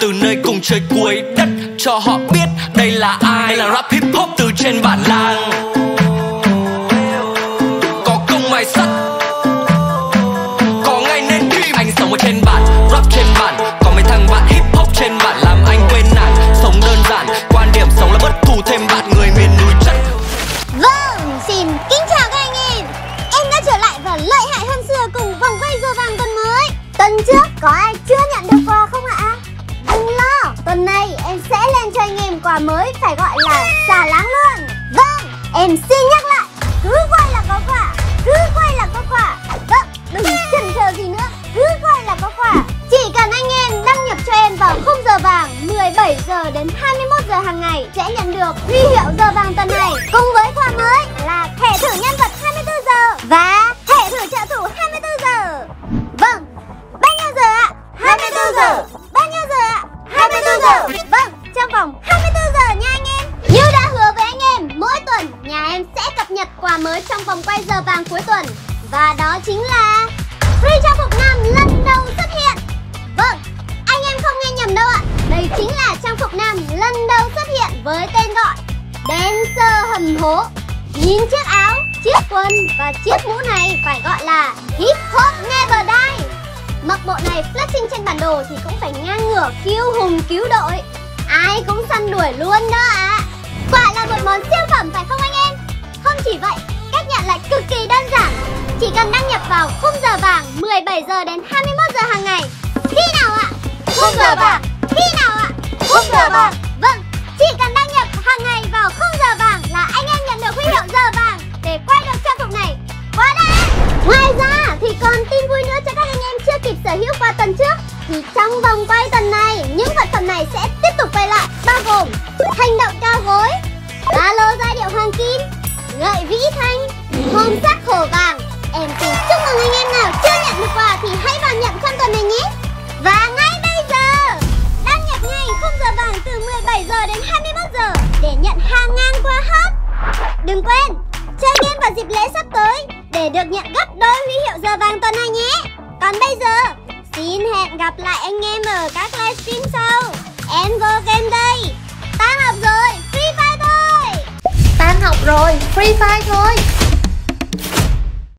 từ nơi cùng trời cuối đất cho họ biết đây là ai. Đây là rap hip hop từ trên bản làng. Có công mài sắt. Có ngay nên khi anh sống ở trên bản rap trên bản. Có mấy thằng bạn hip hop trên bản làm anh quên nản sống đơn giản quan điểm sống là bất thù thêm bạn người miền núi chất. Vâng, xin kính chào các anh em. Em đã trở lại và lợi hại hơn xưa cùng vòng quay giờ vàng tuần mới. Tuần trước có anh. Quà mới phải gọi là xà láng luôn Vâng, em xin nhắc lại Cứ quay là có quà, cứ quay là có quà Vâng, đừng chần chờ gì nữa, cứ quay là có quà Chỉ cần anh em đăng nhập cho em vào khung giờ vàng 17 giờ đến 21 giờ hàng ngày sẽ nhận được huy hiệu giờ vàng tuần này cùng với quà mới là thẻ thử nhân vật 24 giờ và thẻ thử trợ thủ 24 giờ. Vâng, bao nhiêu giờ ạ? 24 giờ. Bao nhiêu giờ ạ? 24 giờ. Quà mới trong vòng quay giờ vàng cuối tuần. Và đó chính là free trang phục nam lần đầu xuất hiện. Vâng, anh em không nghe nhầm đâu ạ. Đây chính là trang phục nam lần đầu xuất hiện với tên gọi Dancer hầm hố. Nhìn chiếc áo, chiếc quần và chiếc mũ này phải gọi là Hip Hop Never Die. Mặc bộ này flexing trên bản đồ thì cũng phải ngang ngửa kiêu hùng cứu đội. Ai cũng săn đuổi luôn đó ạ. Quả là một món siêu phẩm phải không ạ? Không chỉ vậy, cách nhận lại cực kỳ đơn giản. Chỉ cần đăng nhập vào khung giờ vàng 17 giờ đến 21 giờ hàng ngày. Khi nào ạ? Khung giờ vàng. Khi nào ạ? Khung giờ vàng. Vâng, chỉ cần đăng nhập hàng ngày vào khung giờ vàng là anh em nhận được huy hiệu giờ vàng để quay được trang phục này. Quá đã! Ngoài ra thì còn tin vui nữa cho các anh em chưa kịp sở hữu qua tuần trước. Thì trong vòng quay tuần này những vật phẩm này sẽ tiếp tục quay lại bao gồm hành động cao gối hôm sắc hồ vàng. Em xin chúc mừng anh em nào chưa nhận được quà thì hãy vào nhận trong tuần này nhé. Và ngay bây giờ đăng nhập ngay khung giờ vàng từ 17 giờ đến 21 giờ để nhận hàng ngàn quà hot đừng quên chơi game vào dịp lễ sắp tới để được nhận gấp đôi huy hiệu giờ vàng tuần này nhé. Còn bây giờ xin hẹn gặp lại anh em ở các livestream sau. Em vô game đây. Tan học rồi free fire thôi. Tan học rồi, Free Fire thôi. you